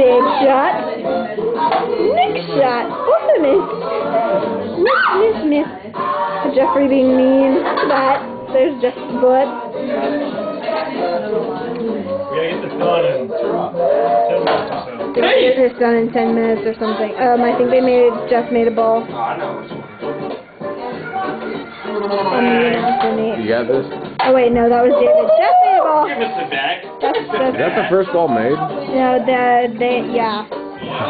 Dave shot. Nic shot. Also missed. Miss, miss, miss. Geoffrey being mean. That. There's just blood. We gotta get this done in ten minutes or so. They get this done in 10 minutes or something. Um, I think they made, Geoff made a ball. Oh, I know which one. You know, for Nate. You got this? Oh wait, no, that was David. Geoff made a ball. Give us the bag. That's, Is that the first ball made? no, the, they, yeah.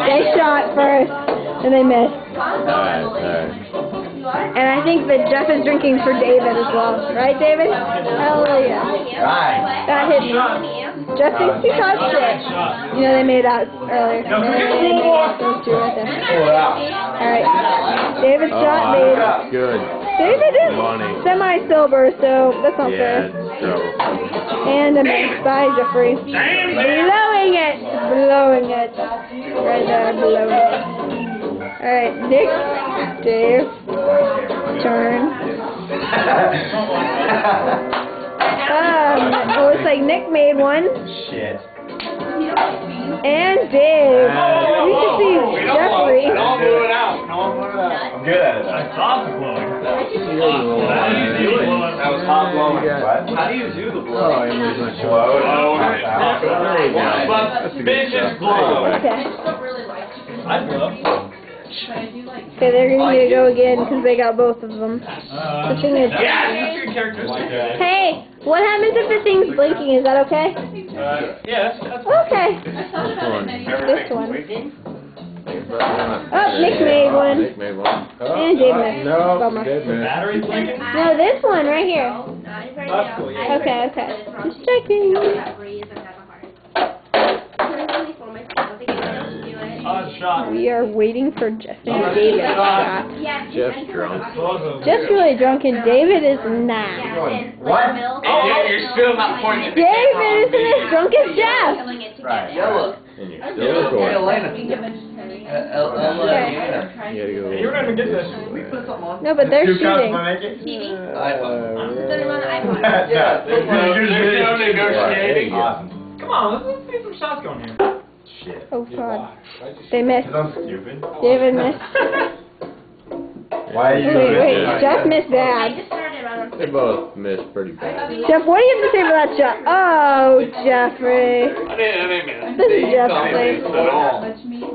They shot first, and they missed. Alright, alright. And I think that Geoff is drinking for David as well. Right, David? Hell yeah. Right. That hit me. Geoff thinks he caught shit. You know, they made out earlier. Those two right there. Pull it out. Alright. David's oh, shot made. Oh, good. David is Money. semi-sober, so that's not Yeah, fair. it's trouble. And a miss by Geoffrey. Blowing it! Blowing it. Right there, blowing it. Alright, Nic, Dave, turn. Um, it looks like Nic made one. Shit. And Dave. We can see Geoffrey. Don't blow it out. Don't blow it out. I'm good at it. I thought the blowing. That was hot blowing. What? How do you do the blowing? Oh, I'm just gonna Blow it. Oh, Like that. There you go. But That's a good bitches shot. blow. Okay. I blow. Okay, they're gonna go again because they got both of them. Uh, The thing is- yeah, your. Hey, what happens if the thing's blinking? Is that okay? Uh, yeah, that's, that's Okay. This one. This one. Winking? Oh, Nic made one. Nic made one. Oh, And Dave missed. No, Bummer. Battery blinking. No, this one right here. That's cool, yeah. Okay, okay. Just checking. Shot. We are waiting for Justin and David shot. Geoff's drunk. Geoff's really drunk and David is not. What? Oh, you're still not pointing at me. David isn't as drunk as Geoff. Right. Yellow. And you're still recording. Elena. Okay. You gotta go. You're not gonna get this. We put something on. No, but they're Two cups shooting. will make it? Uh, Yeah. You're negotiating. Come on, let's, let's some shots going here. Shit. Oh god. They missed. I'm stupid. David missed. Why are you Wait, wait. doing Geoff missed bad. They both missed pretty bad. Geoff, what do you have to say for that shot? Oh, Geoffrey. I didn't, I didn't miss. This is Geoff's face.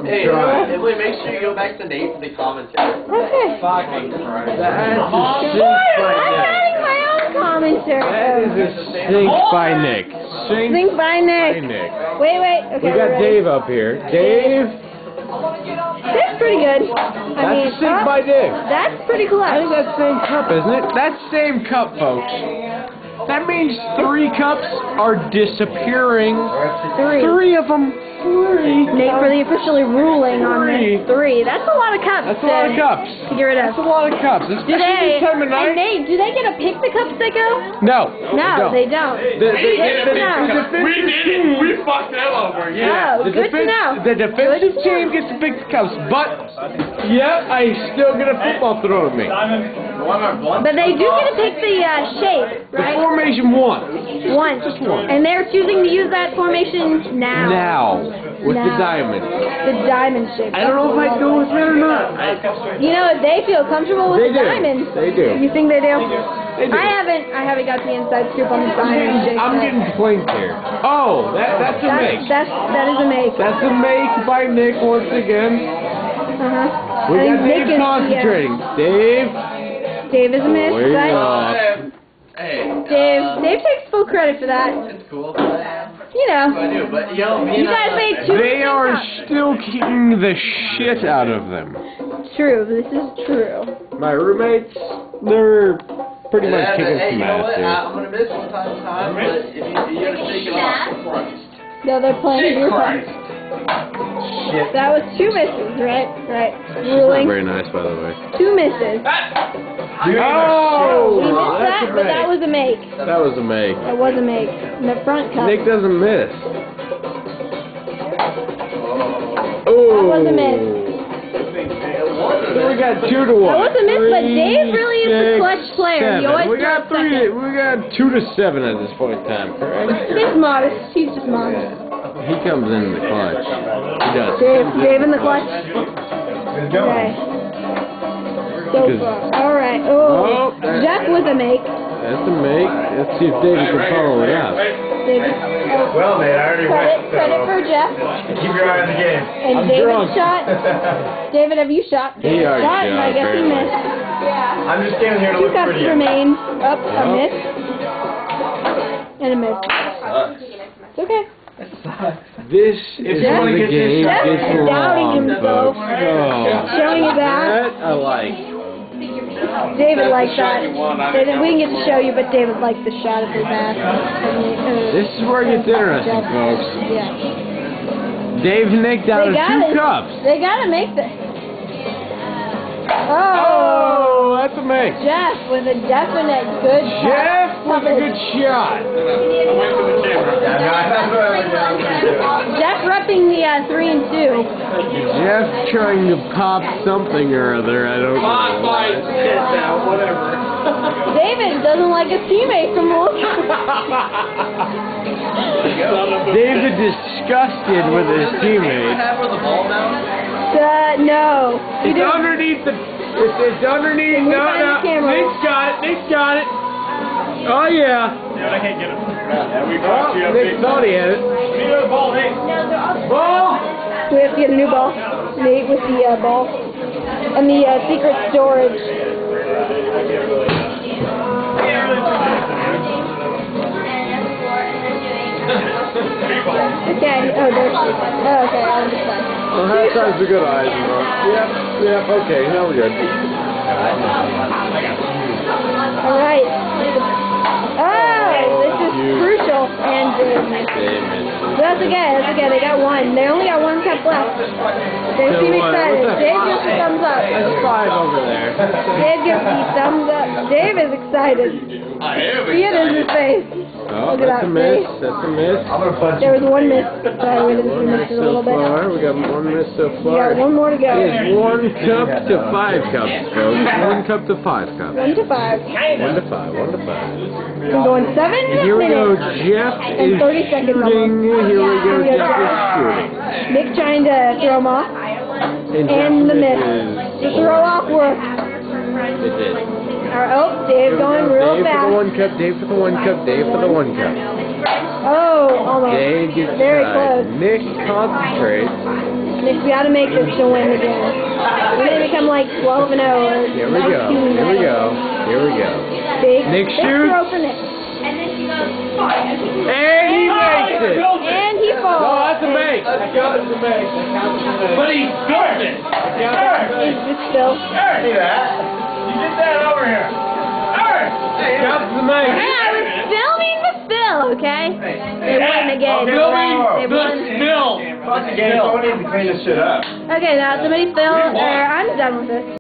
Hey, trying. Emily, make sure you go back to Nate for the commentary. Okay. Fucking Christ. That's a sink I'm by Nic. adding my own That is commentary. a sink by Nic. Sink Think by by Nic. Nic. Wait, wait. Okay. We got? Dave up here. Dave, That's pretty good. I that's mean, a sink uh, by Dave. that's pretty I close. think that's same cup, isn't it? That's same cup, folks. That means three cups are disappearing. Three. Three of them. Three. Nate for the officially ruling on this. Three. That's a lot of cups. That's a lot of cups. To get rid of. That's a lot of cups, Do especially they? this time of And. Nate, do they get to pick the cups they go? No. No, they don't. The, the, the, the, the No. defensive We did it. We fucked them over. Yeah, Oh, the good to defense, know. the defensive Good team gets to pick the cups, but yeah, I still get a football thrown at me. Diamond. One or one? But they do get to pick the uh, shape, The right? formation won Once. Just one. And they're choosing to use that formation now. now with the Now. diamond. The diamond shape. I don't know if I go with it or not. I, You know, they feel comfortable with they the do. diamond. They do. You think they do? They do. I haven't. I haven't got the inside scoop on the I'm diamond getting, shape. I'm yet. getting points here. Oh, that, that's a That's make. that's that is a make. That's a make by Nic once again. Uh huh. We I got think Nic Dave is- concentrating. Dave, Dave is a miss, way but off. Hey, Dave uh, Dave takes full credit for that. It's cool. You know. do, but yo, You and guys I- made two. They are up. still kicking the shit out of them. True. This is true. My roommates, they're pretty much Yeah, kicking hey, some you know ass, what? dude. I, I'm gonna miss from time to time, but if you, you gotta shake it off. No, they're playing your phone. Shit. That was two misses, right? Right. She's not Ruling. very nice, by the way. Two misses. Oh, We missed that, a but that was a make. That was a make. That was a make. In the front cup. Nic doesn't miss. Oh! That was a miss. So we got two to one. That was a miss, but Dave really is the clutch player. He always we got three. second. We got two to seven at this point in time, correct? He's modest. He's just modest. He comes in the clutch. He does. Dave, Dave in the clutch. Okay. So far. Alright. Oh, Oh, there- Geoff with a make. That's a make. Let's see if David can follow it up. David. Oh, Well, Nate, I already credit, went, credit uh, for Geoff. keep your eye on the game. And I'm David drunk. shot. David, have you shot? He David already shot, and shot, I guess he apparently. missed. I'm just standing here to Two look cups pretty. remain. Up, a miss. And a miss. It's okay. This If is you the get game Geoff gets is doubting long, himself. folks. Oh, Showing his ass. that I like. David likes that. David, we can get to show you, but David likes the shot of his ass. This is where it gets interesting, folks. Yeah. Dave nicked down They to gotta, two cups. They gotta make the. Oh, that's a make. Geoff with a definite good shot. Geoff with a good shot. Yeah, no, that's what I was. Geoff repping the uh, three and two. Geoff trying to pop something or other. I don't Pop my know. shit now, whatever. David doesn't like his teammate from the. David disgusted with his teammate. the ball now? Uh, no. You It's do- underneath the. It's, it's underneath. Can we No, find no. the camera? Nic's got it. Nic's got it. Oh yeah. Yeah, I can't get it. Yeah, we Oh, fucked you Nic thought he had it. Give me the ball, Nate. Ball. We have to get a new ball. Nate with the uh, ball. And the uh, secret storage. Okay. Oh, there's. Oh, okay. I understand. Well, halftime's a good eyes. Yep. Yep. Okay. Now we're good. All right. Oh, this is Huge. crucial. And that's okay. That's okay. They got one. They only got one cup left. They So seem what? excited. What's that? Dave gives the thumbs up. That's five over there. Dave gives me thumbs up. Dave is excited. I am See it in his face. Oh, Look at that's that a miss. face. That's a miss. I'm gonna punch There was one miss. Sorry, we didn't One see miss misses a so little bit. far. We got one miss so We far. got one more to go. It's one cup to five cups, folks. One cup to five cups. One to five. One to five. One to five. We're going seven And here we go. minutes. Geoff And is 30 seconds shooting. Here we go. Here we go. Geoff is shooting. Nic trying to throw him off. And, And the Geoff miss. misses. The throw off worked. It did. Our, oh, Dave going real Dave for the one cup. Dave for the one cup. Dave for the one cup. Oh, almost. Dave gets Very tied. close. Nic concentrates. Nic, we gotta make this to win again. We're gonna become like 12 and 0 or Here we go. Here we go. Here we go. Big, Nic big shoots. throw for Nic. And he makes it. And he falls. No, that's a make. But he built it. Is this still? See that? You did that over here. That's the make. Hey, I was filming the still, okay? They won the game. Okay, Filming They the won. spill. Fuck the game. Someone needs to clean this shit up. Okay, now somebody fill, or I'm done with this.